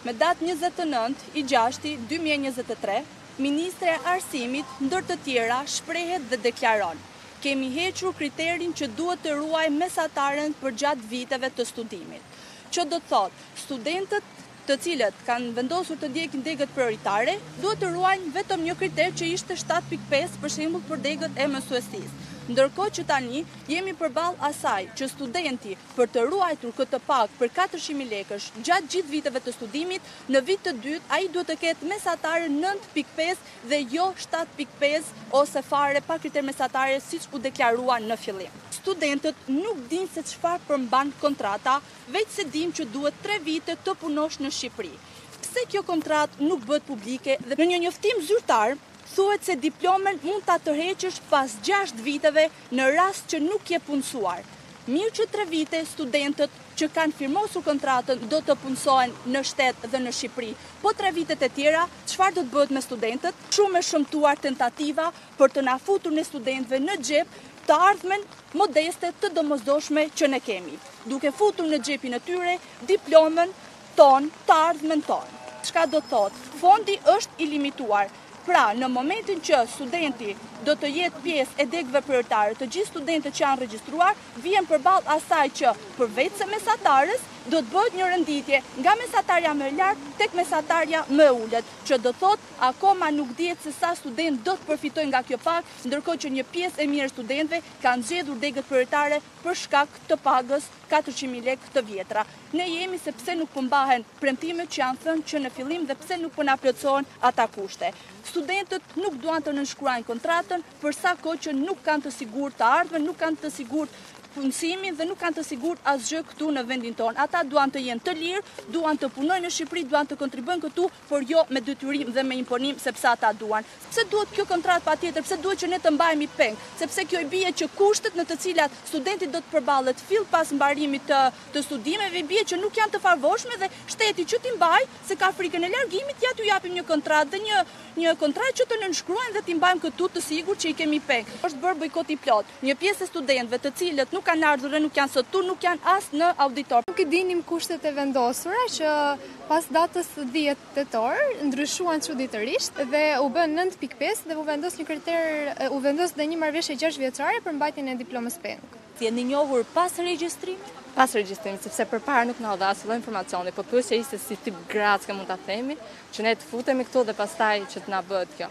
Me datë njëzet e nëntë i gjashti dy mijë e njëzet e tre, ministrja e Arsimit, ndër të tjera, shprehet dhe deklaron, Kemi hequr kriterin që duhet të ruajnë mesataren përgjatë viteve të studimit. Që do të thotë, studentët të cilët kanë vendosur të ndjekin degët prioritare, duhet të ruajnë vetëm një kriter që ishte shtatë pikë pesë për shembull për degët e mësuesisë. Ndërkohë që tani jemi përballë asaj që studenti për të ruajtur këtë pagë prej katërqind mijë lekësh gjatë gjithë viteve të studimit, në vit të dytë ai duhet të ketë mesatare nëntë pikë pesë dhe jo shtatë pikë pesë ose fare pa kriter mesatare siç u deklarua në fillim. Studentët nuk dinë se çfarë përmban kontrata, veçse dinë që duhet tre vite të punosh në Shqipëri. Pse kjo kontratë nuk bëhet publike dhe në një njoftim zyrtar Thuhet se diplomën mund ta tërheqësh pas gjashtë viteve në rast që nuk je punësuar. Mirë që tre vite studentët që kanë firmosur kontratën do të punësohen në shtet dhe në Shqipëri. Po tre vitet e tjera, çfarë do të bëhet me studentët? Shumë e shëmtuar tentativa për të na futur ne studentëve në xhep të ardhmen modeste të domosdoshme që ne kemi, duke futur në xhepin e tyre diplomën tonë, të ardhmen tonë. Çka do të thotë? Fondi është i limituar. Pra, në momentin që studenti do të jetë pjesë e degëve prioritare, të gjithë studentët që janë regjistruar, vijnë përballë asaj që përveçse mesatares, do të bëhet një renditje nga mesatarja më e lartë tek mesatarja më e ulët, që do thotë akoma nuk dihet se sa studentë do të përfitojnë nga kjo pagë, ndërkohë që një pjesë e mirë e studentëve kanë zgjedhur degët prioritare për shkak të pagës katërqind mijë lekë të vjetra. Ne jemi se pse nuk po mbahen premtimet që janë thënë që në fillim dhe pse nuk po na plotësohen ata kushte. Studentët nuk duan të nënshkruajnë kontratën për sa kohë që nuk kanë të sigurt të ardhmen, nuk kanë të sigurt punësimin dhe nuk kanë të sigurt asgjë këtu në vendin tonë. Ata duan të jenë të lirë, duan të punojnë në Shqipëri, duan të kontribuojnë këtu, por jo me detyrim dhe me imponim sepse ata duan. Pse duhet kjo kontratë patjetër, pse duhet që ne të mbahemi peng? Sepse kjo i bie që kushtet në të cilat studenti do të përballet fill pas mbarimit të të studimeve i bie që nuk janë të favorshme dhe shteti që t'i mbajë, se ka frikën e largimit, ja t'u japim një kontratë dhe një një kontratë që të nënshkruajnë dhe t'i mbajmë këtu të sigurt që i kemi peng. Është bërë bojkot i plotë. Një pjesë e studentëve të cilët nuk kanë ardhur dhe nuk janë sot këtu nuk janë as në auditor. Nuk i dinim kushtet e vendosura që pas datës dhjetë tetor ndryshuan çuditërisht dhe u bë nëntë pikë pesë dhe u vendos një kriter u vendos dhe një marrëveshje gjashtëvjeçare për mbajtjen e diplomës peng. Jeni njohur pas regjistrimit? Pas regjistrimit, sepse përpara nuk na u dha asnjë lloj informacioni, pothuajse ishte si tip grackë mund ta themi, që ne të futemi këtu dhe pastaj që të na bëhet kjo.